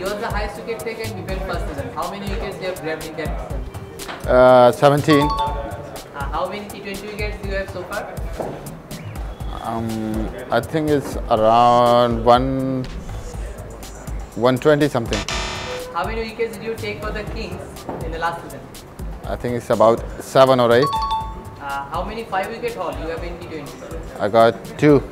You were the highest wicket taker in defend first season. How many wickets you have grabbed in that season? Uh, 17. Uh, how many T20 wickets you have so far? Um, I think it's around one, 120 something. How many wickets did you take for the Kings in the last season? I think it's about seven or eight. Uh, how many five wicket haul you have in T20? I got two.